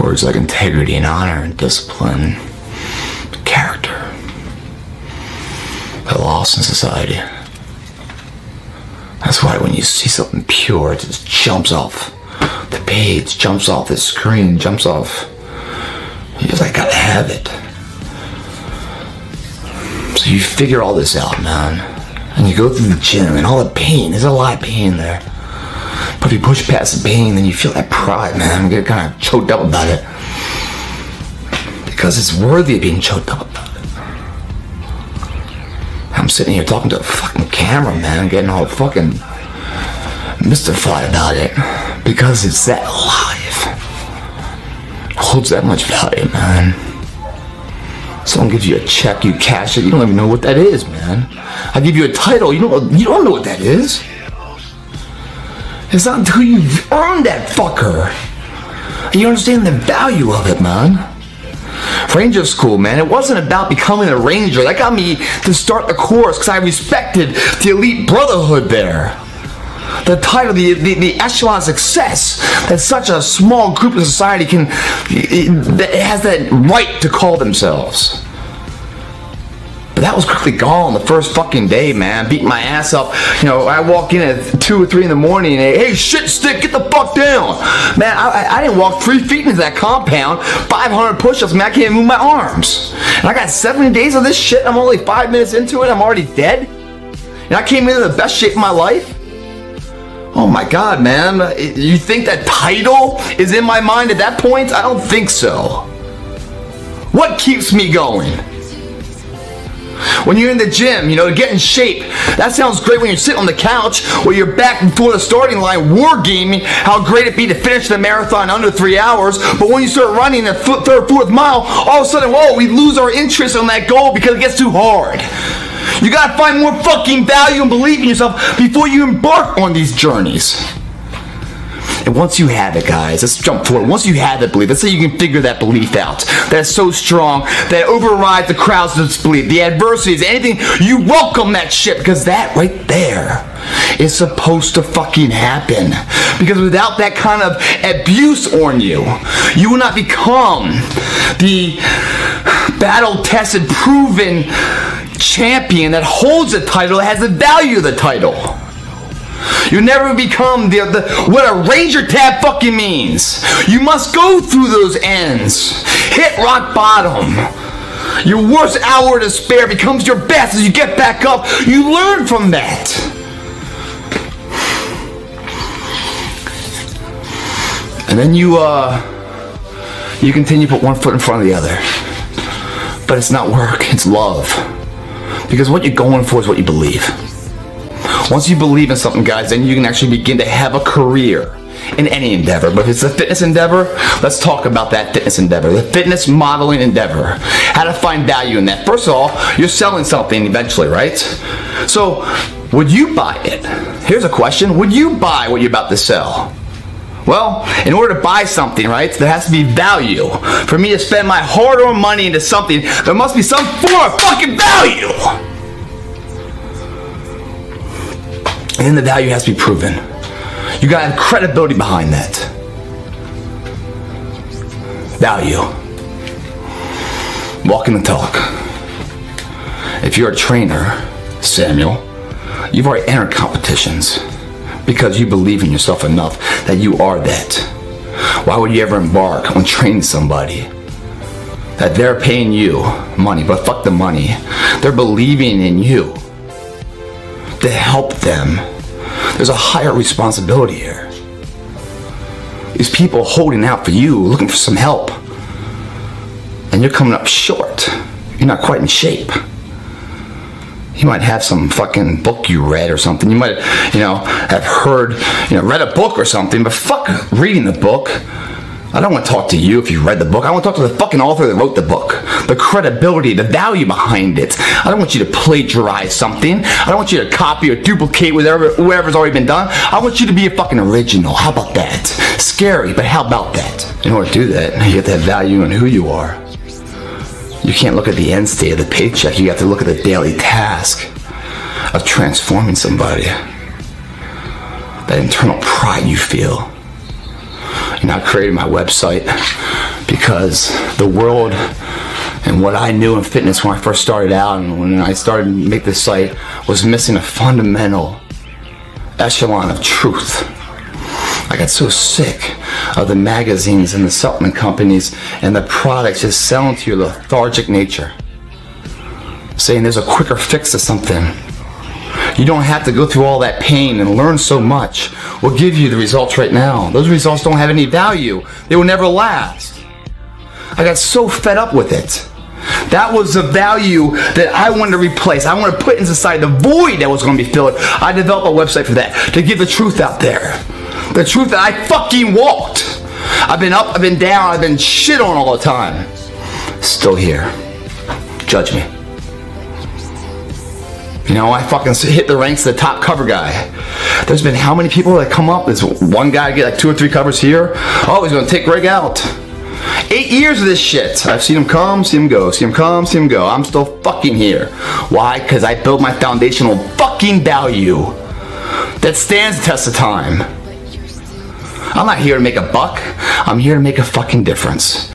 Words like integrity and honor and discipline, character. They're lost in society. That's why when you see something pure, it just jumps off the page, jumps off the screen, jumps off. You just like gotta have it. So you figure all this out, man. And you go through the gym and all the pain, there's a lot of pain there. But if you push past the pain, then you feel that pride, man. You get kind of choked up about it. Because it's worthy of being choked up about it. I'm sitting here talking to a fucking camera, man, getting all fucking mystified about it. Because it's that alive. holds that much value, man. Someone gives you a check, you cash it, you don't even know what that is, man. I give you a title, you don't you don't know what that is. It's not until you've earned that fucker. And you understand the value of it, man. Ranger school, man. It wasn't about becoming a ranger. That got me to start the course because I respected the elite brotherhood there. The title, the, the, the echelon success that such a small group of society can, that has that right to call themselves. But that was quickly gone the first fucking day, man. Beating my ass up. You know, I walk in at 2 or 3 in the morning and, hey, shit stick, get the fuck down. Man, I, I didn't walk three feet into that compound. 500 push ups, man, I can't move my arms. And I got 70 days of this shit. I'm only five minutes into it. I'm already dead. And I came into the best shape of my life. Oh my god, man. You think that title is in my mind at that point? I don't think so. What keeps me going? When you're in the gym, you know, to get in shape. That sounds great when you're sitting on the couch or you're back before the starting line wargaming how great it'd be to finish the marathon under three hours. But when you start running the third, fourth mile, all of a sudden, whoa, we lose our interest on that goal because it gets too hard. You gotta find more fucking value and believe in yourself before you embark on these journeys. And once you have it, guys, let's jump forward. Once you have that belief, let's say you can figure that belief out. That's so strong that it overrides the crowd's disbelief, the adversities, anything. You welcome that shit because that right there is supposed to fucking happen. Because without that kind of abuse on you, you will not become the battle tested, proven champion that holds the title, that has the value of the title. You never become the, the what a ranger tab fucking means. You must go through those ends. Hit rock bottom. Your worst hour of despair becomes your best as you get back up. You learn from that. And then you uh you continue to put one foot in front of the other. But it's not work, it's love. Because what you're going for is what you believe. Once you believe in something, guys, then you can actually begin to have a career in any endeavor. But if it's a fitness endeavor, let's talk about that fitness endeavor, the fitness modeling endeavor. How to find value in that. First of all, you're selling something eventually, right? So, would you buy it? Here's a question Would you buy what you're about to sell? Well, in order to buy something, right, there has to be value. For me to spend my hard earned money into something, there must be some form of fucking value. And then the value has to be proven. You gotta have credibility behind that. Value. Walking the talk. If you're a trainer, Samuel, you've already entered competitions because you believe in yourself enough that you are that. Why would you ever embark on training somebody that they're paying you money, but fuck the money? They're believing in you to help them. There's a higher responsibility here. These people holding out for you, looking for some help, and you're coming up short. You're not quite in shape. You might have some fucking book you read or something. You might, you know, have heard, you know, read a book or something, but fuck reading the book. I don't want to talk to you if you read the book. I want to talk to the fucking author that wrote the book. The credibility, the value behind it. I don't want you to plagiarize something. I don't want you to copy or duplicate whatever, whatever's already been done. I want you to be a fucking original. How about that? Scary, but how about that? In order to do that, you have to have value in who you are. You can't look at the end state of the paycheck. You have to look at the daily task of transforming somebody. That internal pride you feel. Know, I created my website because the world and what I knew in fitness when I first started out and when I started to make this site was missing a fundamental echelon of truth. I got so sick of the magazines and the supplement companies and the products just selling to your lethargic nature. Saying there's a quicker fix to something. You don't have to go through all that pain and learn so much. We'll give you the results right now. Those results don't have any value. They will never last. I got so fed up with it. That was the value that I wanted to replace. I wanted to put in society the void that was going to be filled. I developed a website for that to get the truth out there. The truth that I fucking walked. I've been up, I've been down, I've been shit on all the time. Still here. Judge me. You know, I fucking hit the ranks of the top cover guy. There's been how many people that come up? There's one guy get like two or three covers here. Oh, he's gonna take Greg out. Eight years of this shit. I've seen him come, see him go, see him come, see him go. I'm still fucking here. Why? Because I built my foundational fucking value that stands the test of time. I'm not here to make a buck. I'm here to make a fucking difference.